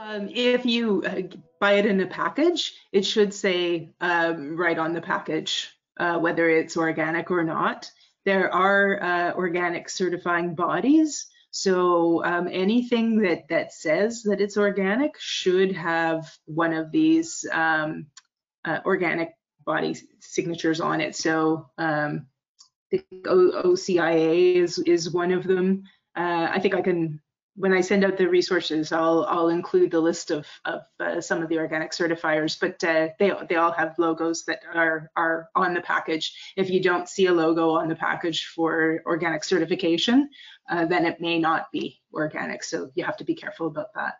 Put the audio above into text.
Um, if you uh, buy it in a package, it should say um, right on the package uh, whether it's organic or not. There are uh, organic certifying bodies, so um, anything that that says that it's organic should have one of these um, uh, organic body signatures on it. So um, the OCIA is is one of them. Uh, I think I can when I send out the resources, I'll I'll include the list of of uh, some of the organic certifiers, but uh, they they all have logos that are are on the package. If you don't see a logo on the package for organic certification, uh, then it may not be organic. So you have to be careful about that.